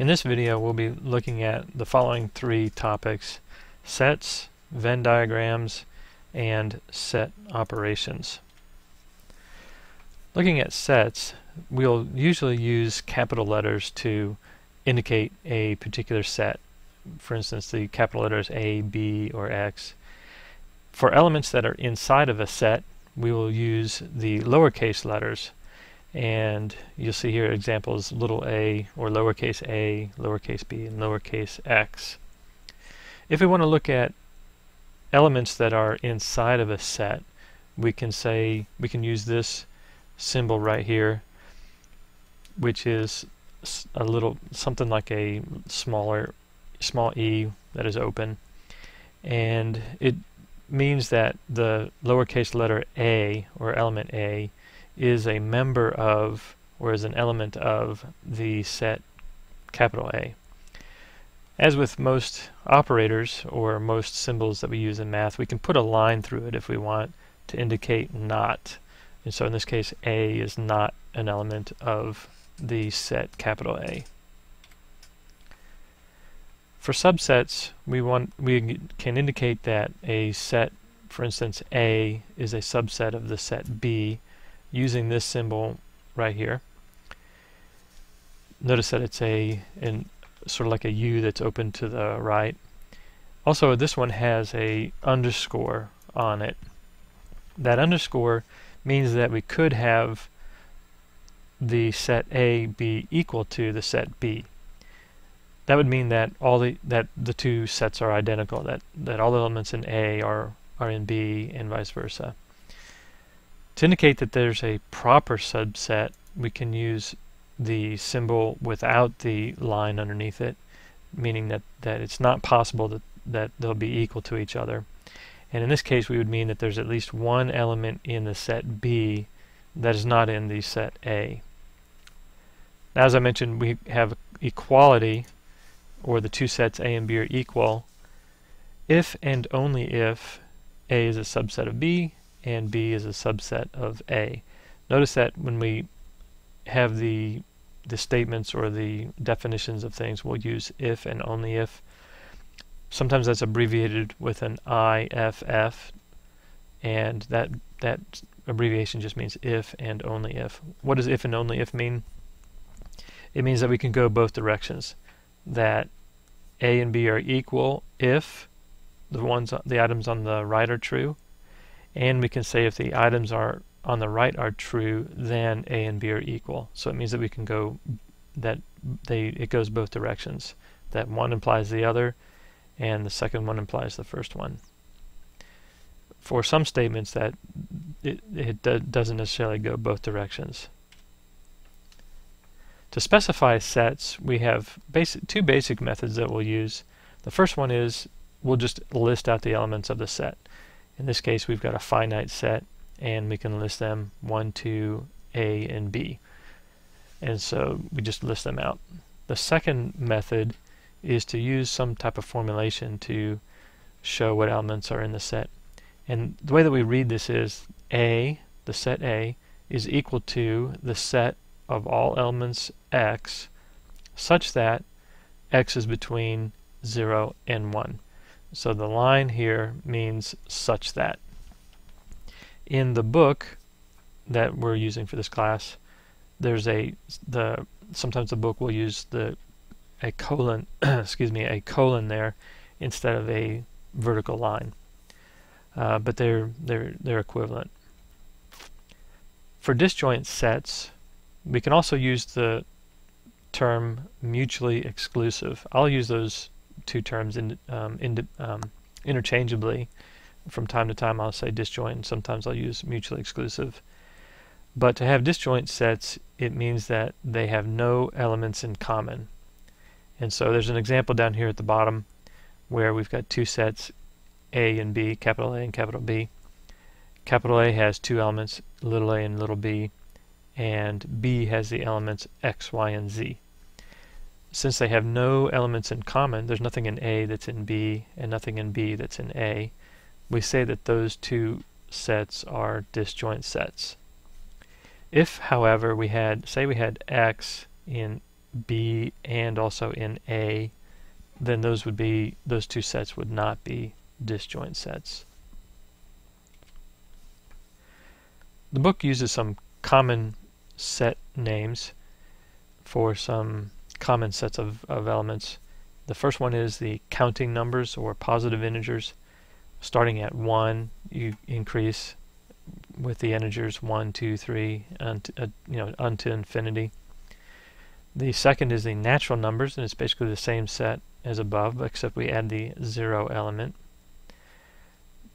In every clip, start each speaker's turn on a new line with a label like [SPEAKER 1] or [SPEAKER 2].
[SPEAKER 1] In this video we'll be looking at the following three topics sets, Venn diagrams, and set operations. Looking at sets, we'll usually use capital letters to indicate a particular set. For instance, the capital letters A, B, or X. For elements that are inside of a set, we will use the lowercase letters and you'll see here examples little a or lowercase a, lowercase b, and lowercase x. If we want to look at elements that are inside of a set, we can say, we can use this symbol right here, which is a little, something like a smaller, small e that is open. And it means that the lowercase letter a, or element a, is a member of or is an element of the set capital A. As with most operators or most symbols that we use in math, we can put a line through it if we want to indicate not. And so in this case, A is not an element of the set capital A. For subsets, we want we can indicate that a set, for instance, A is a subset of the set B using this symbol right here. Notice that it's a in sort of like a U that's open to the right. Also, this one has a underscore on it. That underscore means that we could have the set A be equal to the set B. That would mean that all the that the two sets are identical. That that all the elements in A are are in B and vice versa. To indicate that there's a proper subset, we can use the symbol without the line underneath it, meaning that, that it's not possible that, that they'll be equal to each other. And in this case, we would mean that there's at least one element in the set B that is not in the set A. Now, as I mentioned, we have equality, or the two sets A and B are equal, if and only if A is a subset of B and B is a subset of A. Notice that when we have the the statements or the definitions of things, we'll use if and only if. Sometimes that's abbreviated with an IFF, and that that abbreviation just means if and only if. What does if and only if mean? It means that we can go both directions. That A and B are equal if the ones the items on the right are true, and we can say if the items are on the right are true, then A and B are equal. So it means that we can go that they it goes both directions. That one implies the other, and the second one implies the first one. For some statements, that it, it do, doesn't necessarily go both directions. To specify sets, we have basic, two basic methods that we'll use. The first one is we'll just list out the elements of the set. In this case, we've got a finite set, and we can list them 1, 2, A, and B. And so we just list them out. The second method is to use some type of formulation to show what elements are in the set. And the way that we read this is A, the set A, is equal to the set of all elements x such that x is between 0 and 1. So the line here means such that. In the book that we're using for this class, there's a the sometimes the book will use the a colon excuse me a colon there instead of a vertical line, uh, but they're they're they're equivalent. For disjoint sets, we can also use the term mutually exclusive. I'll use those two terms in, um, in, um, interchangeably. From time to time, I'll say disjoint, sometimes I'll use mutually exclusive. But to have disjoint sets, it means that they have no elements in common. And so there's an example down here at the bottom where we've got two sets, A and B, capital A and capital B. Capital A has two elements, little a and little b, and B has the elements x, y, and z since they have no elements in common, there's nothing in A that's in B and nothing in B that's in A, we say that those two sets are disjoint sets. If, however, we had, say we had X in B and also in A, then those would be those two sets would not be disjoint sets. The book uses some common set names for some common sets of, of elements. The first one is the counting numbers or positive integers. Starting at 1, you increase with the integers 1, 2, 3, unto, uh, you know, unto infinity. The second is the natural numbers, and it's basically the same set as above, except we add the 0 element.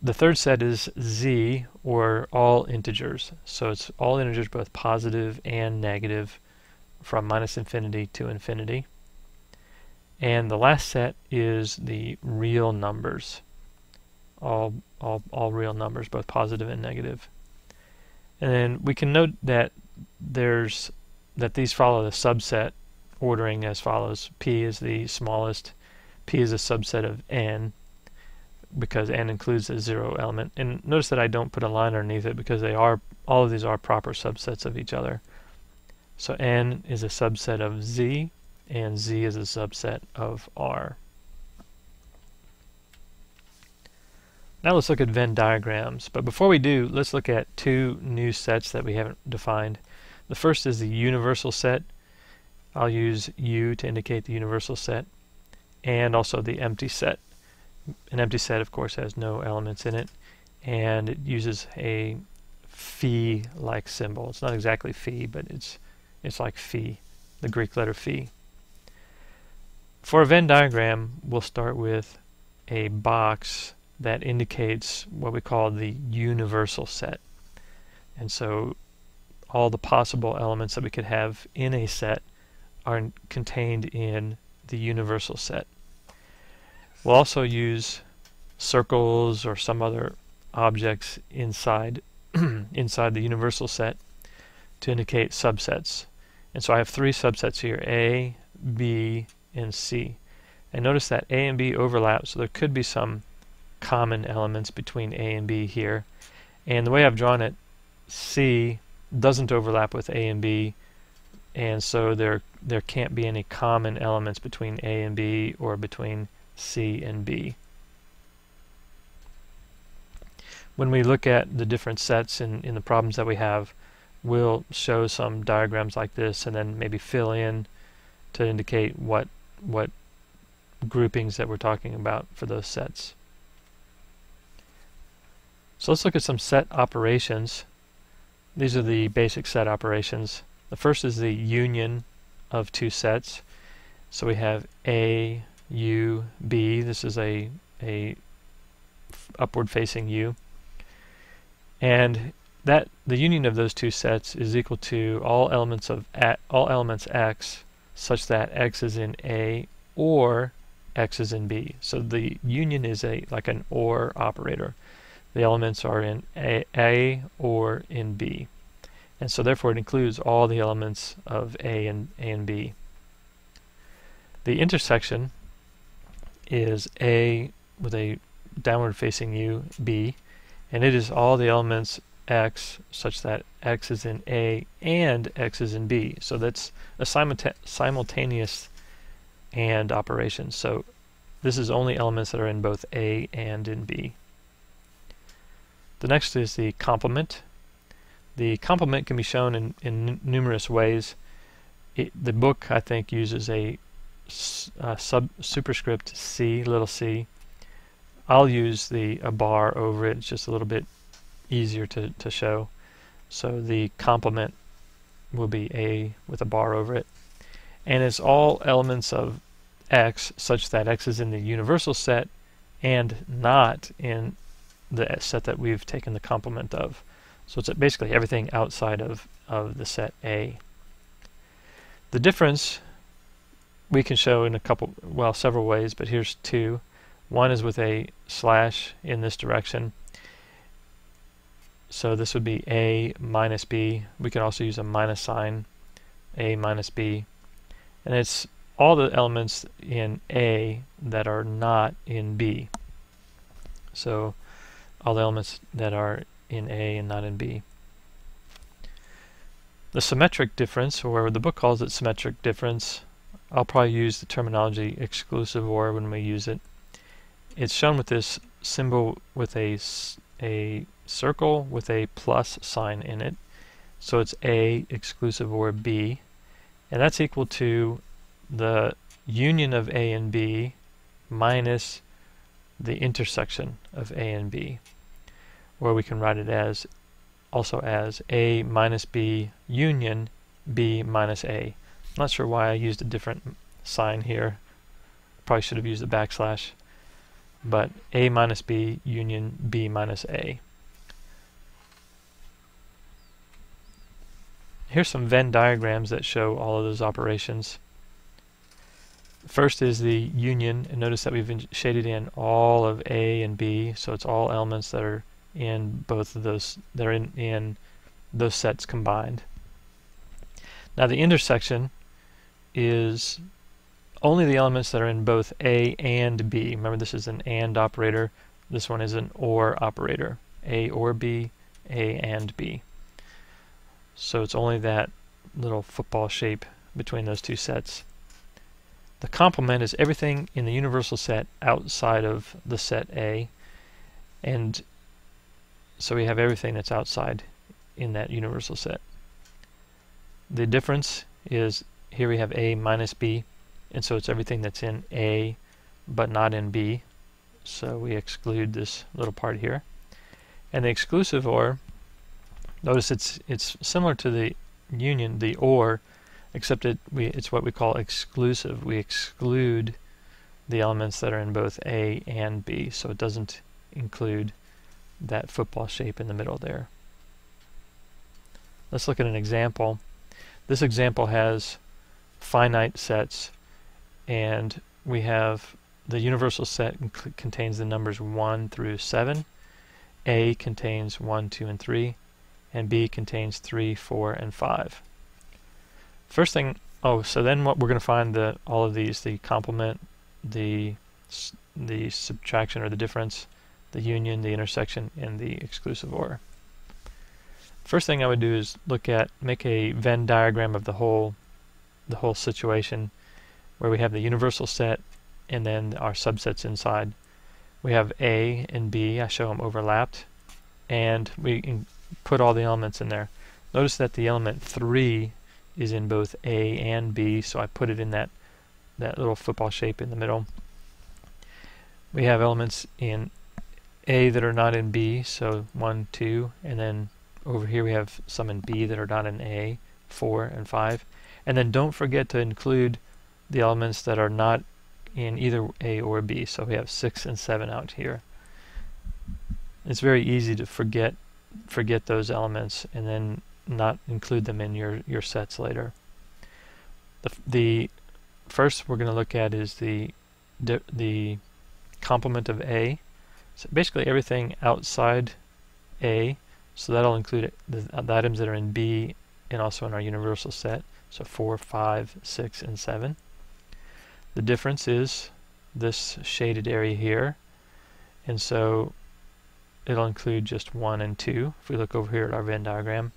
[SPEAKER 1] The third set is z, or all integers. So it's all integers, both positive and negative, from minus infinity to infinity. And the last set is the real numbers, all, all, all real numbers, both positive and negative. And then we can note that there's that these follow the subset ordering as follows. P is the smallest, P is a subset of n, because n includes a zero element. And notice that I don't put a line underneath it because they are all of these are proper subsets of each other. So n is a subset of z, and z is a subset of r. Now let's look at Venn diagrams. But before we do, let's look at two new sets that we haven't defined. The first is the universal set. I'll use U to indicate the universal set, and also the empty set an empty set, of course, has no elements in it, and it uses a phi-like symbol. It's not exactly phi, but it's it's like phi, the Greek letter phi. For a Venn diagram, we'll start with a box that indicates what we call the universal set. And so all the possible elements that we could have in a set are contained in the universal set. We'll also use circles or some other objects inside inside the universal set to indicate subsets. And so I have three subsets here, A, B, and C. And notice that A and B overlap, so there could be some common elements between A and B here. And the way I've drawn it, C doesn't overlap with A and B, and so there there can't be any common elements between A and B or between C, and B. When we look at the different sets in, in the problems that we have, we'll show some diagrams like this and then maybe fill in to indicate what what groupings that we're talking about for those sets. So let's look at some set operations. These are the basic set operations. The first is the union of two sets. So we have A, U, B. This is a, a upward facing U. And that the union of those two sets is equal to all elements of all elements x such that x is in A or x is in B. So the union is a like an OR operator. The elements are in A, a or in B. And so therefore it includes all the elements of A and A and B. The intersection is A with a downward facing U, B, and it is all the elements X such that X is in A and X is in B. So that's a simulta simultaneous AND operation. So this is only elements that are in both A and in B. The next is the complement. The complement can be shown in, in numerous ways. It, the book, I think, uses a uh, sub superscript C, little c. I'll use the a bar over it. It's just a little bit easier to, to show. So the complement will be A with a bar over it. And it's all elements of X such that X is in the universal set and not in the set that we've taken the complement of. So it's basically everything outside of, of the set A. The difference we can show in a couple, well, several ways, but here's two. One is with a slash in this direction. So this would be A minus B. We can also use a minus sign, A minus B. And it's all the elements in A that are not in B. So all the elements that are in A and not in B. The symmetric difference, or the book calls it symmetric difference, I'll probably use the terminology exclusive OR when we use it. It's shown with this symbol with a, a circle with a plus sign in it. So it's A exclusive OR B. And that's equal to the union of A and B minus the intersection of A and B. Or we can write it as also as A minus B union B minus A. I'm not sure why I used a different sign here. Probably should have used a backslash. But A minus B union B minus A. Here's some Venn diagrams that show all of those operations. First is the union, and notice that we've shaded in all of A and B, so it's all elements that are in both of those, that are in, in those sets combined. Now the intersection is only the elements that are in both A and B. Remember this is an AND operator, this one is an OR operator. A or B, A and B. So it's only that little football shape between those two sets. The complement is everything in the universal set outside of the set A. And so we have everything that's outside in that universal set. The difference is here we have A minus B, and so it's everything that's in A but not in B. So we exclude this little part here. And the exclusive OR, notice it's it's similar to the union, the OR, except it we it's what we call exclusive. We exclude the elements that are in both A and B, so it doesn't include that football shape in the middle there. Let's look at an example. This example has finite sets and we have the universal set contains the numbers 1 through 7 A contains 1, 2, and 3 and B contains 3, 4, and 5 first thing oh so then what we're going to find the all of these the complement the the subtraction or the difference the union the intersection and the exclusive OR. First thing I would do is look at make a Venn diagram of the whole the whole situation where we have the universal set and then our subsets inside. We have A and B, I show them overlapped, and we put all the elements in there. Notice that the element 3 is in both A and B, so I put it in that, that little football shape in the middle. We have elements in A that are not in B, so 1, 2, and then over here we have some in B that are not in A, 4, and 5. And then don't forget to include the elements that are not in either A or B. So we have 6 and 7 out here. It's very easy to forget forget those elements and then not include them in your, your sets later. The, the first we're going to look at is the the complement of A. So basically everything outside A, so that'll include the, uh, the items that are in B and also in our universal set. So 4, 5, 6, and 7. The difference is this shaded area here. And so it'll include just 1 and 2 if we look over here at our Venn diagram.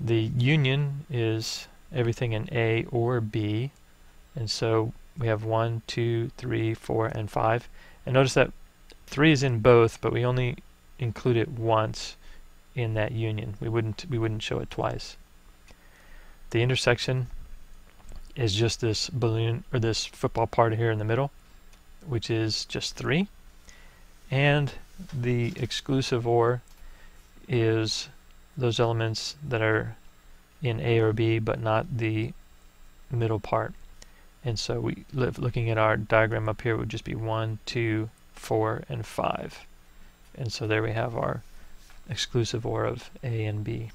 [SPEAKER 1] The union is everything in A or B. And so we have 1, 2, 3, 4, and 5. And notice that 3 is in both, but we only include it once in that union. We wouldn't we wouldn't show it twice. The intersection is just this balloon or this football part here in the middle, which is just 3. And the exclusive OR is those elements that are in A or B but not the middle part. And so we looking at our diagram up here would just be 1, 2, 4, and 5. And so there we have our exclusive OR of A and B.